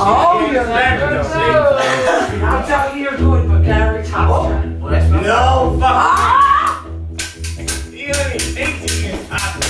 Oh, you're laughing. I'm telling you, you're Gary No, fuck.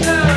Woo!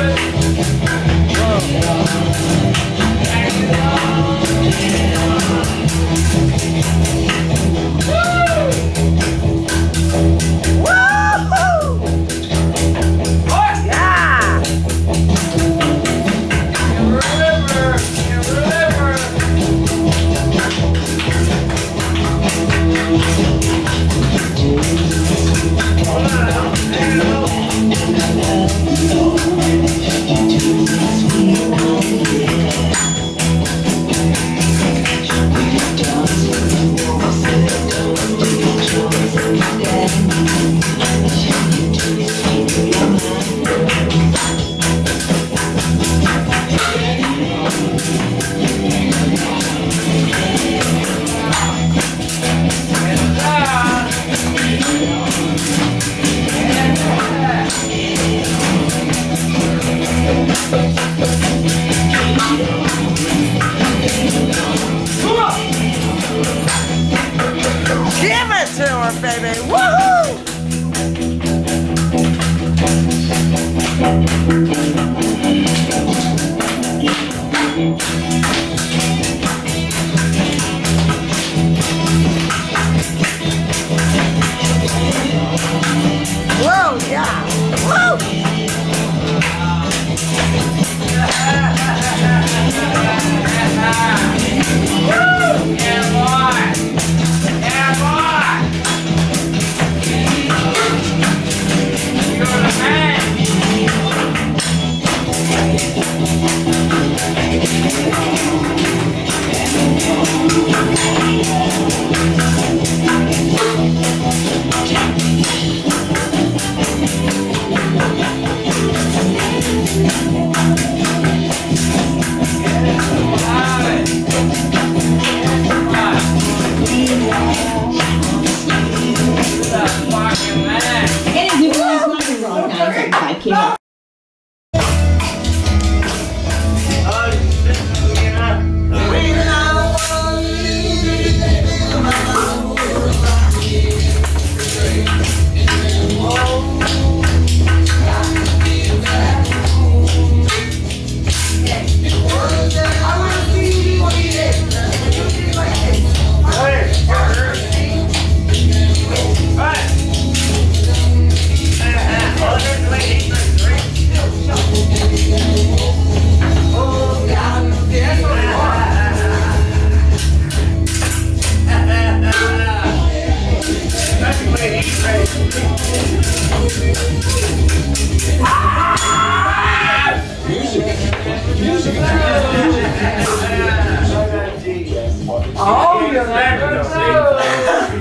Oh, you're never know.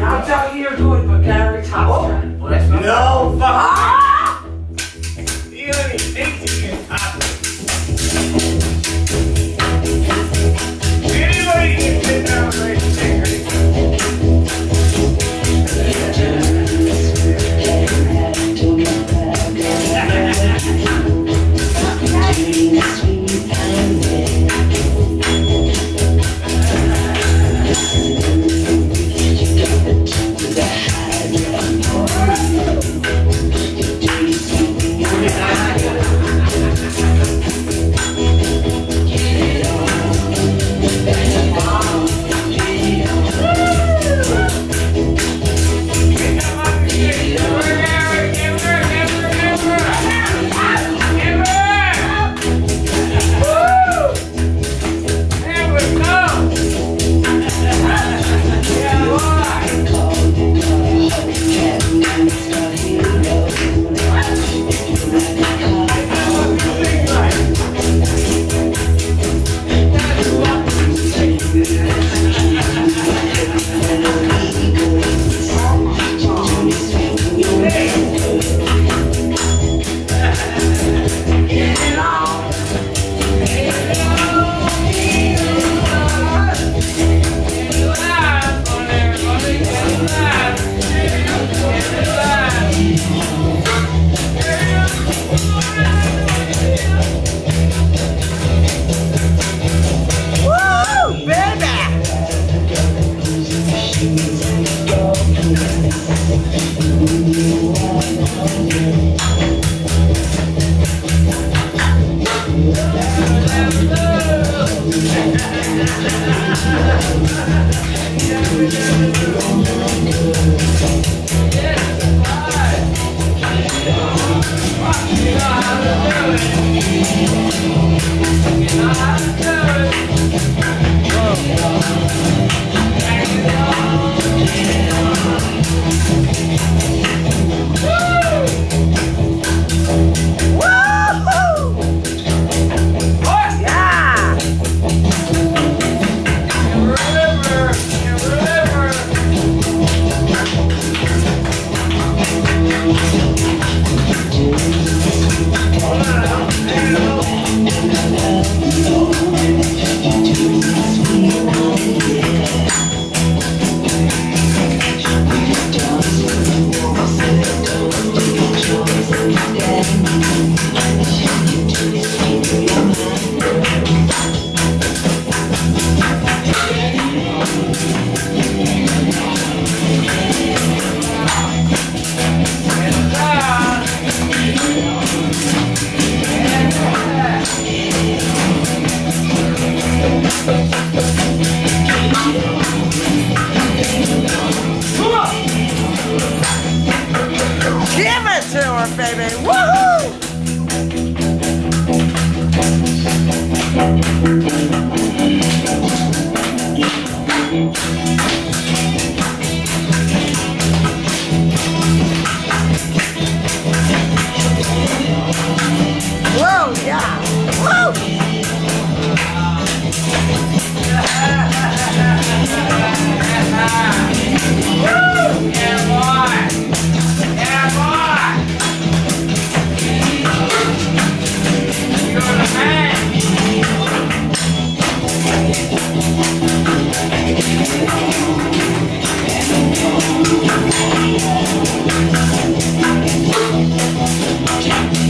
I'll tell you you're good, but Gary Thompson. No, fuck. Ah! You only think you can. Woo! Can't